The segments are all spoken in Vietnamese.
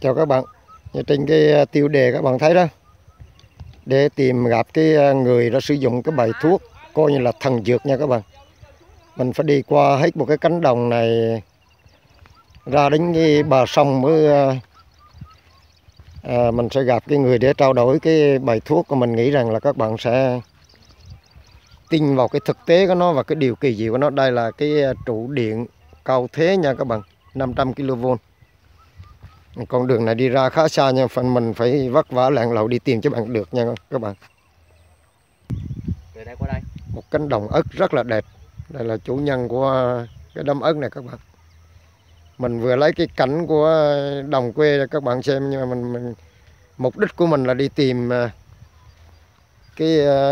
chào các bạn. Như trên cái à, tiêu đề các bạn thấy đó. Để tìm gặp cái à, người đã sử dụng cái bài thuốc coi như là thần dược nha các bạn. Mình phải đi qua hết một cái cánh đồng này ra đến cái bờ sông mới à, à, mình sẽ gặp cái người để trao đổi cái bài thuốc của mình. Nghĩ rằng là các bạn sẽ tin vào cái thực tế của nó và cái điều kỳ diệu của nó. Đây là cái trụ điện cao thế nha các bạn 500 kV con đường này đi ra khá xa nhưng phần mình phải vất vả lạng lậu đi tìm cho bạn được nha các bạn. Đây qua đây. Một cánh đồng ớt rất là đẹp. Đây là chủ nhân của cái đám ớt này các bạn. Mình vừa lấy cái cảnh của đồng quê cho các bạn xem nhưng mà mình, mình mục đích của mình là đi tìm à, cái à,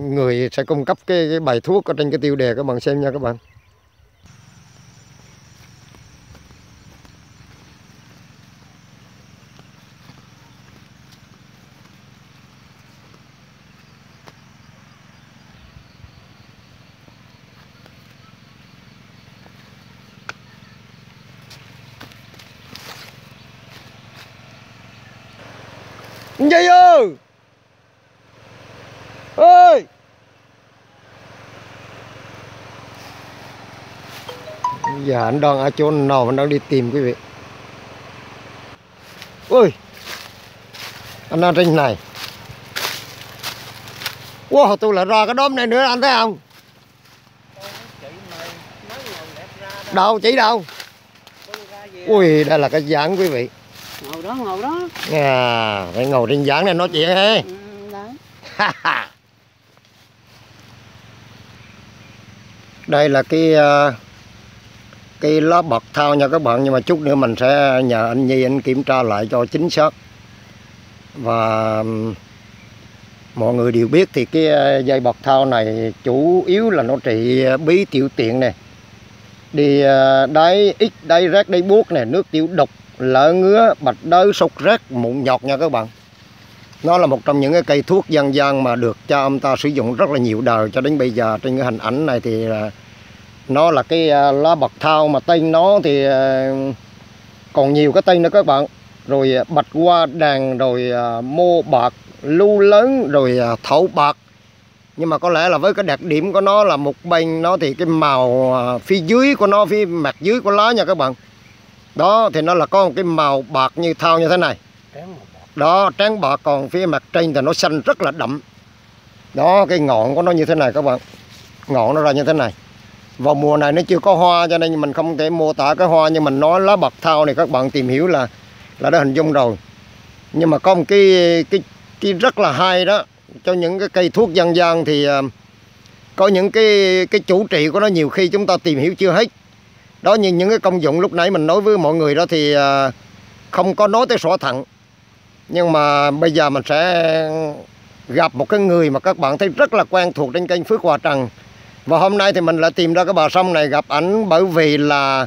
người sẽ cung cấp cái, cái bài thuốc ở trên cái tiêu đề các bạn xem nha các bạn gì ơi ơi giờ anh đang ở chỗ nào anh đang đi tìm quý vị? Ôi anh đang trên này. Wow, tôi lại ra cái đốm này nữa, anh thấy không? Đâu, chỉ đâu. Ui, đây là cái dáng quý vị đó ngồi đó. À phải ngồi trên dáng này nói chuyện he ừ, đấy. Đây là cái ờ, cái lá bậc thao nha các bạn nhưng mà chút nữa mình sẽ nhờ anh Nhi anh kiểm tra lại cho chính xác. Và mọi người đều biết thì cái ờ, dây bậc thao này chủ yếu là nó trị ờ, bí tiểu tiện này đi đáy ít đáy rác đáy buốt này nước tiểu đục lỡ ngứa, bạch đới sốt rét, mụn nhọt nha các bạn. Nó là một trong những cái cây thuốc dân gian mà được cha ông ta sử dụng rất là nhiều đời. Cho đến bây giờ, trên cái hình ảnh này thì à, nó là cái à, lá bạc thao mà tên nó thì à, còn nhiều cái tên nữa các bạn. Rồi bạch hoa đàn, rồi mô bạc, lưu lớn, rồi thẩu thấu bạc. Nhưng mà có lẽ là với cái đặc điểm của nó là một bên nó thì cái màu phía dưới của nó, phía mặt dưới của lá nha các bạn đó thì nó là có một cái màu bạc như thao như thế này. Đó trắng bạc còn phía mặt trên thì nó xanh rất là đậm. Đó cái ngọn của nó như thế này các bạn. Ngọn nó ra như thế này. Vào mùa này nó chưa có hoa cho nên mình không thể mô tả cái hoa nhưng mình nói lá bạc thao này các bạn tìm hiểu là là đã hình dung rồi. Nhưng mà có một cái cái cái rất là hay đó cho những cái cây thuốc dân gian thì à, có những cái cái chủ trị của nó nhiều khi chúng ta tìm hiểu chưa hết đó, như những cái công dụng lúc nãy mình nói với mọi người đó thì à, không có nói tới sổ thận. Nhưng mà bây giờ mình sẽ gặp một cái người mà các bạn thấy rất là quen thuộc trên kênh Phước Hòa Trần. Và hôm nay thì mình lại tìm ra cái bờ sông này gặp ảnh bởi vì là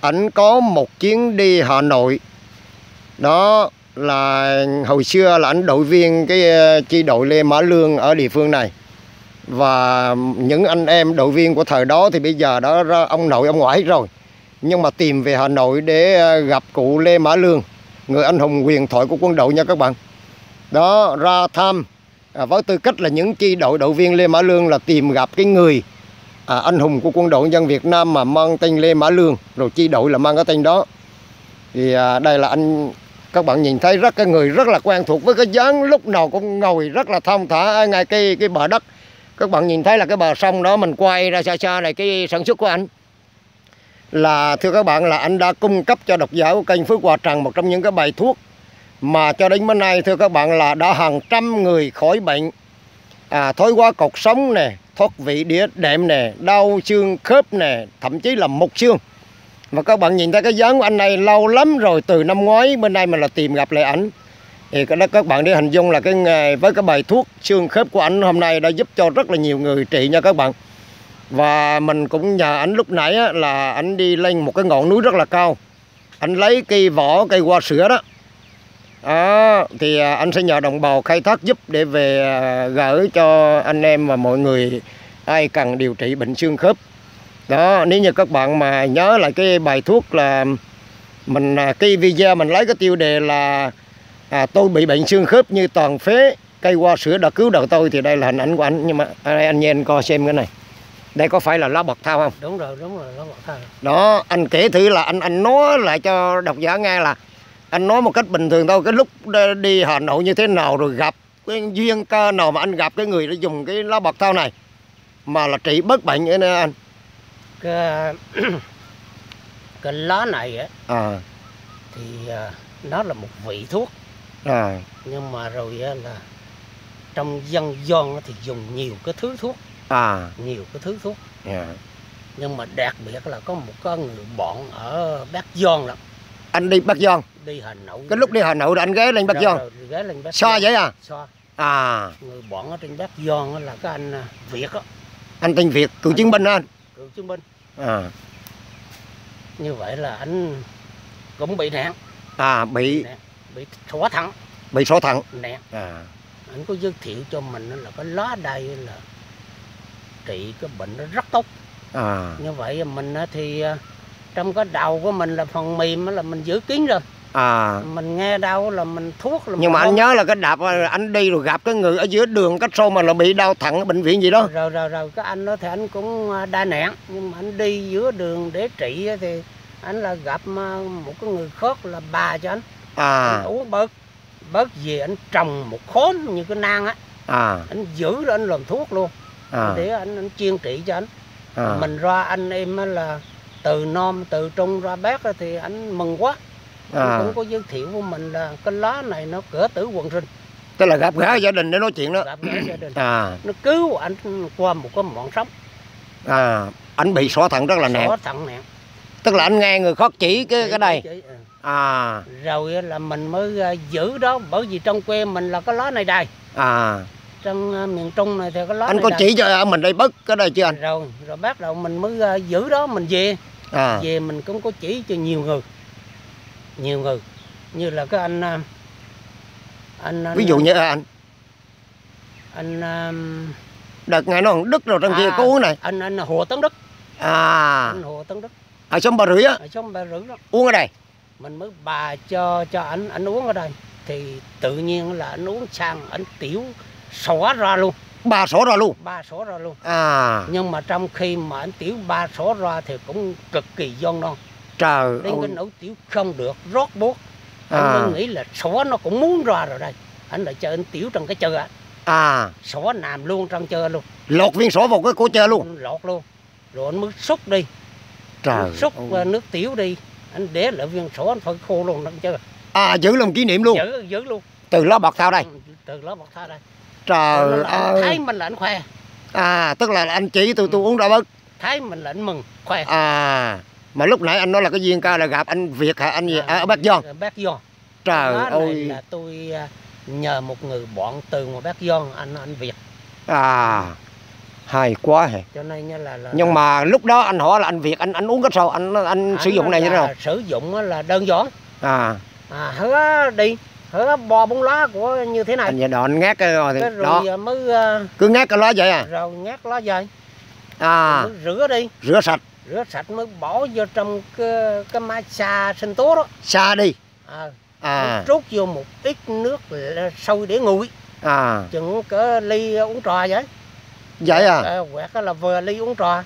ảnh có một chuyến đi Hà Nội. Đó là hồi xưa là ảnh đội viên cái ờ, chi đội Lê Mã Lương ở địa phương này và những anh em đội viên của thời đó thì bây giờ đã ra ông nội ông ngoại hết rồi. Nhưng mà tìm về Hà Nội để ờ, gặp cụ Lê Mã Lương người anh hùng huyền thoại của quân đội nha các bạn. Đó ra thăm à, với tư cách là những chi đội đội viên Lê Mã Lương là tìm gặp cái người à, anh hùng của quân đội dân Việt Nam mà mang tên Lê Mã Lương rồi chi đội là mang cái tên đó. Thì à, đây là anh các bạn nhìn thấy rất cái người rất là quen thuộc với cái dáng lúc nào cũng ngồi rất là thong thả ngay cái cái bờ đất các bạn nhìn thấy là cái bờ sông đó mình quay ra xa xa này cái sản xuất của anh. Là thưa các bạn là anh đã cung cấp cho độc giả của kênh Phước Hòa Trần một trong những cái bài thuốc mà cho đến bữa nay thưa các bạn là đã hàng trăm người khỏi bệnh. À, thói quá cột sống nè thoát vị đĩa đệm nè đau xương khớp nè thậm chí là mục xương. Và các bạn nhìn thấy cái dáng của anh này lâu lắm rồi từ năm ngoái bên đây mình là tìm gặp lại ảnh thì cái đó các bạn để hình dung là cái nghề với cái bài thuốc xương khớp của ảnh hôm nay đã giúp cho rất là nhiều người trị nha các bạn. Và mình cũng nhờ ảnh lúc nãy á, là ảnh đi lên một cái ngọn núi rất là cao. Anh lấy cây vỏ cây hoa sữa đó. À, thì anh sẽ nhờ đồng bào khai thác giúp để về à, gửi cho anh em và mọi người ai cần điều trị bệnh xương khớp. Đó nếu như các bạn mà nhớ lại cái bài thuốc là mình à, cái video mình lấy cái tiêu đề là à, tôi bị bệnh xương khớp như toàn phế cây hoa sữa đã cứu đời tôi thì đây là hình ảnh của anh. Nhưng mà đây anh nhìn coi xem cái này. Đây có phải là lá bậc thao không? Đúng rồi đúng rồi nó bậc thang đó anh kể thử là anh anh nói lại cho độc giả nghe là anh nói một cách bình thường thôi. Cái lúc đi Hà Nội như thế nào rồi gặp cái duyên cơ nào mà anh gặp cái người đã dùng cái lá bậc thao này mà là trị bớt bệnh vậy nè anh? Cái cái lá này á à. thì à, nó là một vị thuốc à. Nhưng mà rồi á là trong dân gian thì dùng nhiều cái thứ thuốc. À. Nhiều cái thứ thuốc. Dạ. nhưng mà đặc biệt là có một cái người bọn ở Bắc Giang lắm anh đi Bắc Giang? Đi Hà Nội. Cái lúc đi Hà Nội rồi anh ghé lên Bắc Giang? ghé lên Bắc Giang. vậy à? Xa. à. Người bọn ở trên Bắc Giang là cái anh à, Việt á. Anh tên Việt cựu chiến binh anh? Cựu chiến binh. À. Như vậy là anh cũng bị nạn. À bị bị xóa thẳng bị sổ thận nạn à. Anh có giới thiệu cho mình là cái lá đây là trị cái bệnh nó rất tốt. À. Như vậy mình thì à, trong cái đầu của mình là phần mềm là mình giữ kín rồi. À. Mình nghe đâu là mình thuốc là nhưng mà mình anh nhớ là cái đạp anh đi rồi gặp cái người ở giữa đường cách sau mà là bị đau thận ở bệnh viện gì đó. Rồi rồi rồi cái anh đó thì anh cũng à, đa nạn nhưng mà anh đi giữa đường để trị thì anh là gặp à, một cái người khác là bà cho anh à. Anh uống bớt bớt về anh trồng một khóm như cái nang á. À. Anh giữ rồi anh làm thuốc luôn. À. Để anh, anh chuyên trị cho anh. À. Mình ra anh em á là từ Nam từ Trung ra Bắc á thì anh mừng quá. Anh à. cũng có giới thiệu với mình là cái lá này nó cỡ tử quần sinh tức là gặp gỡ gia đình để nói chuyện đó. Gặp gỡ gia đình. À. Nó cứu anh qua một cái mạng sống. À. Anh bị sổ thận rất là nặng. Xóa thận nặng. Tức là anh nghe người khác chỉ cái cái đây Chỉ- ừ. À. Rồi là mình mới à, giữ đó bởi vì trong quê mình là cái lá này đây à. Trong à, miền Trung này thì cái lá anh này có đây. chỉ cho mình đây bớt cái đây chưa anh? Rồi rồi bắt đầu mình mới à, giữ đó mình về. À. Về mình cũng có chỉ cho nhiều người. Nhiều người. Như là cái anh anh, anh ví dụ như anh. Anh à, đợt ngày nó còn đức rồi trong kia À. có uống này. anh anh Hồ Tấn Đức. À. Anh Hồ Tấn Đức. Ở sông Bà Rưỡi á. Ở trong Bà Rữ đó. Uống ở đây mình mới bà cho cho anh anh uống ở đây. Thì tự nhiên là anh uống sang anh tiểu xóa ra luôn. Ba sổ ra luôn? Ba xóa ra luôn. À. Nhưng mà trong khi mà anh tiểu ba xóa ra thì cũng cực kỳ gian non. Trời đến cái nấu tiểu không được rót buốt. Anh à. nghĩ là xóa nó cũng muốn ra rồi đây. Anh lại cho anh tiểu trong cái chờ á à. Xóa nằm luôn trong chờ luôn. Lột viên sổ vào cái cổ chơi luôn? Lọt luôn. Rồi anh mới xúc đi. Trời xúc qua nước tiểu đi anh để lại viên sổ anh phải khô luôn trong chờ à giữ làm kỷ niệm luôn. Giữ giữ luôn. Từ lá bạc thao đây. Ừ, từ đó bọc tha đây. Trời anh thấy ơi. mình là anh khoe. À tức là anh chỉ tôi tôi uống ra bớt thấy mình là anh mừng khoe. À mà lúc nãy anh nói là cái duyên ca là gặp anh Việt hả? Anh gì? À, ở Bắc Giang Bác Giang trời Đó ơi. là tôi à, nhờ một người bọn từ ngoài Bác Giang anh anh Việt. À hay quá hề cho nên là, là nhưng mà lúc đó anh hỏi là anh Việt anh anh uống cái sao? Anh anh sử dụng này như thế nào? sử dụng là đơn giản. À. À hứa đi hứa bò bông lá của như thế này. Anh giờ đó anh ngát cái rồi thì cái đó. rồi mới à, cứ ngát cái lá vậy à? rồi nhát lá dày à. Rửa đi. Rửa sạch. Rửa sạch mới bỏ vô trong cái cái massage sinh tố đó. Xa đi. À, à. Trút vô một ít nước sôi để nguội. À. Chừng cỡ ly uống trà vậy vậy à? À, quẹt là vừa ly uống trà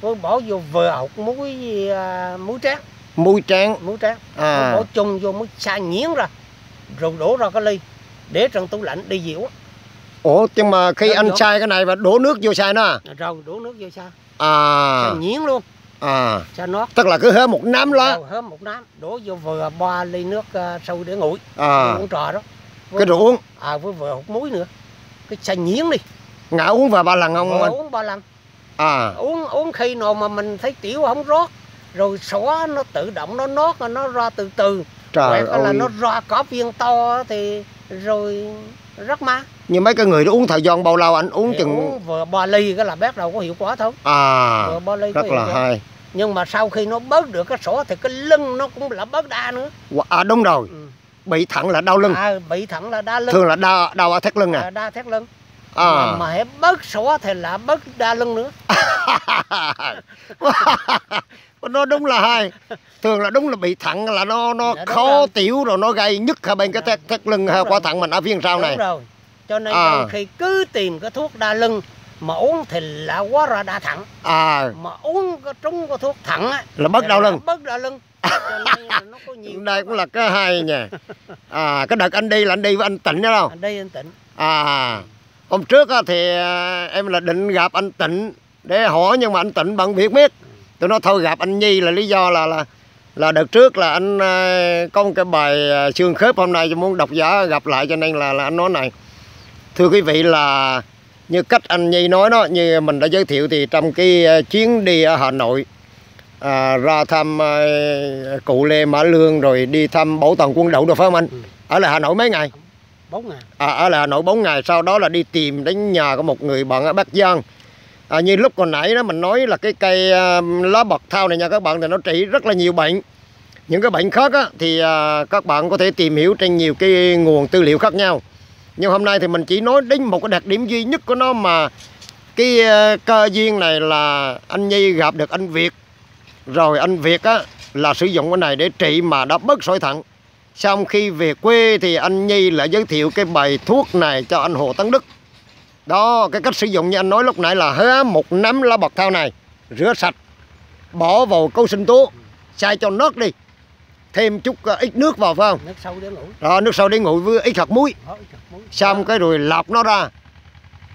với bỏ vô vừa hột muối à, muối tráng. Mùi tráng. Muối tráng. À. Bỏ chung vô mới xa nhiến ra. Rồi đổ ra cái ly. Để trong tủ lạnh đi dịu ủa nhưng mà khi Đơn anh xay cái này và đổ nước vô xay nó à? Rồi đổ nước vô xa à. Xa nhiến luôn. À. Xa nót. Tức là cứ hớ một nắm lá rồi hớm một nắm đổ vô vừa ba ly nước à, sôi để nguội. À. Uống trà đó. Cái rồi uống. À với vừa hột muối nữa. Cái xa nhiến đi ngã uống vào ba lần không vừa anh? uống ba lần. À. Uống uống khi nào mà mình thấy tiểu không rót rồi xóa nó tự động nó nót nó ra từ từ. Trời Quẹt là ơi. nó ra có viên to thì rồi rất má như mấy cái người đó uống thời gian bao lâu anh? Uống Thì chừng uống vừa ba ly cái là bắt đầu có hiệu quả thôi. À vừa ba ly rất là quả. hay. Nhưng mà sau khi nó bớt được cái sổ thì cái lưng nó cũng là bớt đa nữa. À đúng rồi. Ừ. bị thẳng là đau lưng. À, bị thẳng là đa lưng. Thường là đau đau ở thắt lưng à? À, đa thắt lưng à mà, mà hãy bớt sổ thì là bớt đa lưng nữa nó đúng là hai thường là đúng là bị thận là nó nó Dạ, khó rồi. tiểu rồi nó gây nhức ở bên cái thắt thắt lưng hay Đúng rồi. thận mình ở phía sau này Đúng rồi. Cho nên À. khi cứ tìm cái thuốc đa lưng mà uống thì là quá ra đa thận. à Mà uống cái trúng cái thuốc thận á là thì đau lưng Bất đau lưng. Cho nên là nó có nhiều. đây cũng là cái hay nha à cái đợt anh đi là anh đi với anh tịnh đó đâu Anh đây anh tỉnh. à hôm trước thì à, em là định gặp anh tịnh để hỏi nhưng mà anh tịnh bận việc biết tôi nói thôi gặp anh nhi là lý do là là là đợt trước là anh à, có một cái bài à, xương khớp hôm nay muốn độc giả gặp lại cho nên là là anh nói này. Thưa quý vị là như cách anh nhi nói đó như mình đã giới thiệu thì trong cái à, chuyến đi ở hà nội à, ra thăm à, cụ lê mã lương rồi đi thăm bảo tàng quân đội được phải không anh? Ừ. ở lại hà nội mấy ngày 4 ngày. à, ở là Hà Nội 4 ngày sau đó là đi tìm đến nhà của một người bạn ở Bắc Giang. À, như lúc còn nãy đó mình nói là cái cây à, lá bạc thao này nha các bạn thì nó trị rất là nhiều bệnh. Những cái bệnh khác á, thì à, các bạn có thể tìm hiểu trên nhiều cái nguồn tư liệu khác nhau. Nhưng hôm nay thì mình chỉ nói đến một cái đặc điểm duy nhất của nó mà cái à, cơ duyên này là anh Nhi gặp được anh Việt. Rồi anh Việt á là sử dụng cái này để trị mà đã bớt sỏi thận. Xong khi về quê thì anh Nhi lại giới thiệu cái bài thuốc này cho anh Hồ Tấn Đức. Đó, cái cách sử dụng như anh nói lúc nãy là há một nắm lá bạc thao này, rửa sạch, bỏ vào câu sinh tố, xay cho nớt đi. Thêm chút ờ, ít nước vào phải không? Nước sâu để ngủ. Đó, nước sôi để nguội với ít hạt muối. Đó, chặt muối. Xong cái rồi lọc nó ra.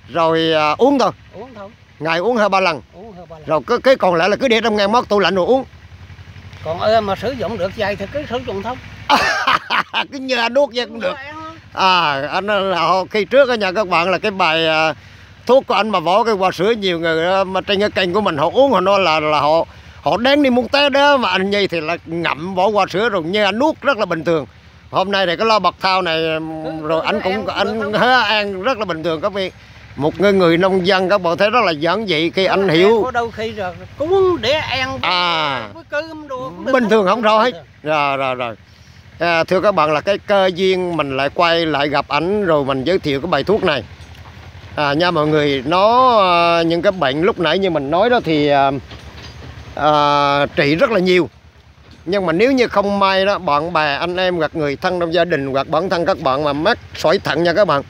Rồi à, uống thôi, Uống thôi. ngày uống hai ba lần. Uống hơi ba lần. Rồi cái, cái còn lại là cứ để trong ngăn mát tủ lạnh rồi uống. Còn ơ mà sử dụng được dày thì cứ sử dụng thôi. cứ như anh nuốt vậy cũng được. À, anh họ- khi trước ở nhà các bạn là cái bài à, thuốc của anh mà vỏ cái hoa sữa nhiều người à, mà trên cái kênh của mình họ uống họ nói là là họ họ đang đi muốn té đó mà anh Nhi thì là ngậm vỏ hoa sữa rồi như anh nuốt rất là bình thường. Hôm nay thì cái lo bạc thao này rồi anh cũng anh há ăn rất là bình thường các vị. Một người người nông dân các bạn thấy rất là giản dị khi anh hiểu Có đôi khi rồi cuốn để ăn À. cũng bình thường không sao hết rồi rồi rồi à, thưa các bạn là cái cơ duyên mình lại quay lại gặp ảnh rồi mình giới thiệu cái bài thuốc này. À, nha mọi người nó à, những cái bệnh lúc nãy như mình nói đó thì à, à, trị rất là nhiều. Nhưng mà nếu như không may đó bạn bè anh em hoặc người thân trong gia đình hoặc bản thân các bạn mà mắc sỏi thận nha các bạn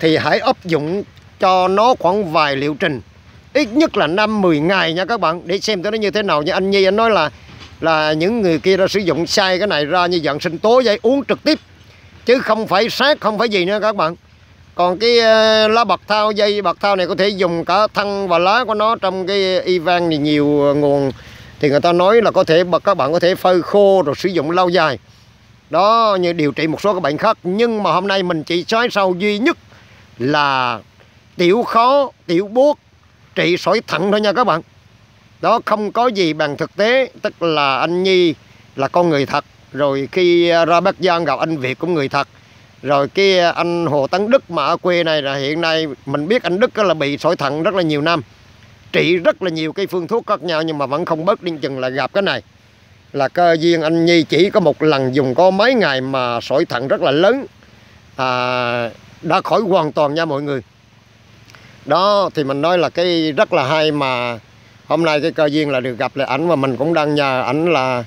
thì hãy áp dụng cho nó khoảng vài liệu trình. Ít nhất là 5 10 ngày nha các bạn để xem tới nó như thế nào như anh Nhi anh nói là là những người kia đã sử dụng sai cái này ra như dạng sinh tố vậy uống trực tiếp. Chứ không phải sát, không phải gì nữa các bạn. Còn cái ờ, lá bạc thao dây, bạc thao này có thể dùng cả thân và lá của nó trong cái y văn thì nhiều nguồn. Thì người ta nói là có thể các bạn có thể phơi khô rồi sử dụng lâu dài. Đó, như điều trị một số các bệnh khác. Nhưng mà hôm nay mình chỉ xoáy sâu duy nhất là tiểu khó, tiểu buốt, trị sỏi thận thôi nha các bạn đó không có gì bằng thực tế tức là anh Nhi là con người thật. Rồi khi ra Bắc Giang gặp anh Việt cũng người thật. Rồi cái à, anh Hồ Tấn Đức mà ở quê này là hiện nay mình biết anh Đức là bị sỏi thận rất là nhiều năm. Trị rất là nhiều cái phương thuốc khác nhau nhưng mà vẫn không bớt điên chừng là gặp cái này. Là cơ duyên anh Nhi chỉ có một lần dùng có mấy ngày mà sỏi thận rất là lớn à, đã khỏi hoàn toàn nha mọi người. Đó thì mình nói là cái rất là hay mà hôm nay cái cơ duyên là được gặp lại ảnh và mình cũng đang nhờ ảnh là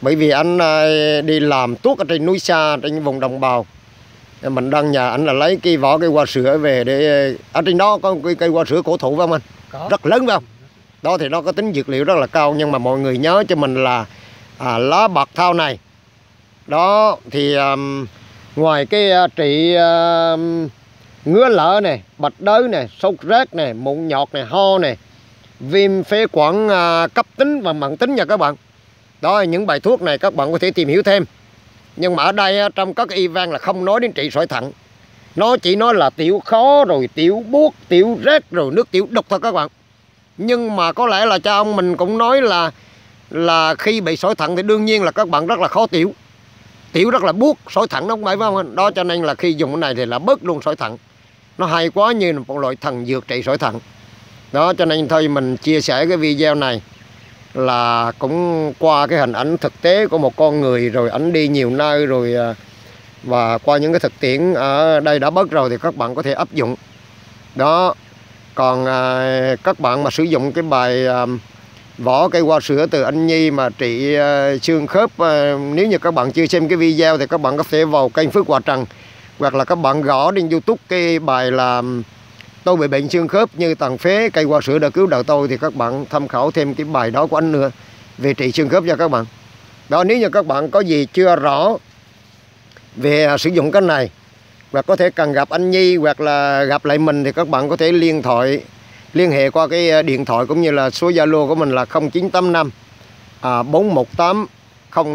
bởi vì anh ờ, đi làm tuốt ở trên núi xa trên vùng đồng bào. Mình đang nhờ ảnh là lấy cái vỏ cây hoa sữa về để ở trên đó có cái cây hoa sữa cổ thụ phải không anh? Có. rất lớn phải không? Đó thì nó có tính dược liệu rất là cao nhưng mà mọi người nhớ cho mình là à, lá bạc thao này. Đó thì um, ngoài cái uh, trị uh, ngứa lở này bạch đới này sốt rét này mụn nhọt này ho này viêm phế quản à, cấp tính và mãn tính nha các bạn. Đó là những bài thuốc này các bạn có thể tìm hiểu thêm. Nhưng mà ở đây trong các y văn là không nói đến trị sỏi thận. Nó chỉ nói là tiểu khó rồi tiểu buốt tiểu rét rồi nước tiểu độc thôi các bạn. Nhưng mà có lẽ là cha ông mình cũng nói là là khi bị sỏi thận thì đương nhiên là các bạn rất là khó tiểu. Tiểu rất là buốt sỏi thận nó không phải không? Đó cho nên là khi dùng cái này thì là bớt luôn sỏi thận. Nó hay quá như là một loại thần dược trị sỏi thận đó cho nên thôi mình chia sẻ cái video này là cũng qua cái hình ảnh thực tế của một con người rồi ảnh đi nhiều nơi rồi à, và qua những cái thực tiễn ở đây đã bớt rồi thì các bạn có thể áp dụng. Đó còn à, các bạn mà sử dụng cái bài à, vỏ cây hoa sữa từ anh Nhi mà trị à, xương khớp à, nếu như các bạn chưa xem cái video thì các bạn có thể vào kênh Phước Hòa Trần hoặc là các bạn gõ trên YouTube cái bài là tôi bị bệnh xương khớp như tàn phế cây hoa sữa đã cứu đời tôi thì các bạn tham khảo thêm cái bài đó của anh nữa về trị xương khớp cho các bạn. Đó nếu như các bạn có gì chưa rõ về sử dụng cái này hoặc có thể cần gặp anh Nhi hoặc là gặp lại mình thì các bạn có thể liên thoại liên hệ qua cái ờ, điện thoại cũng như là số Zalo của mình là 0985 à, 418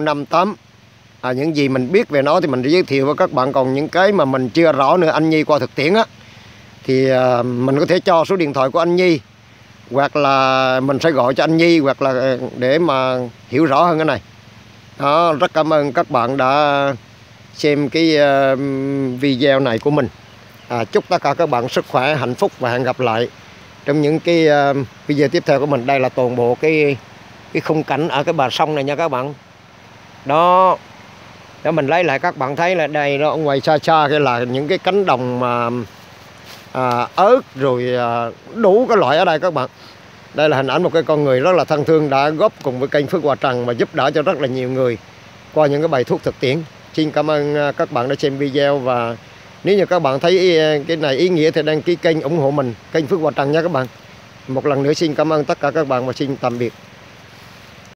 058 à, những gì mình biết về nó thì mình sẽ giới thiệu với các bạn. Còn những cái mà mình chưa rõ nữa anh Nhi qua thực tiễn á thì à, mình có thể cho số điện thoại của anh Nhi hoặc là mình sẽ gọi cho anh Nhi hoặc là à, để mà hiểu rõ hơn cái này. Đó rất cảm ơn các bạn đã xem cái à, video này của mình. À, chúc tất cả các bạn sức khỏe hạnh phúc và hẹn gặp lại trong những cái video tiếp theo của mình. Đây là toàn bộ cái cái khung cảnh ở cái bờ sông này nha các bạn. Đó để mình lấy lại các bạn thấy là đây nó ngoài xa xa cái là những cái cánh đồng mà à, ớt rồi à, đủ các loại ở đây các bạn. Đây là hình ảnh một cái con người rất là thân thương đã góp cùng với kênh Phước Hòa Trần và giúp đỡ cho rất là nhiều người qua những cái bài thuốc thực tiễn. Xin cảm ơn à, các bạn đã xem video và nếu như các bạn thấy à, cái này ý nghĩa thì đăng ký kênh ủng hộ mình kênh Phước Hòa Trần nha các bạn. Một lần nữa xin cảm ơn tất cả các bạn và xin tạm biệt.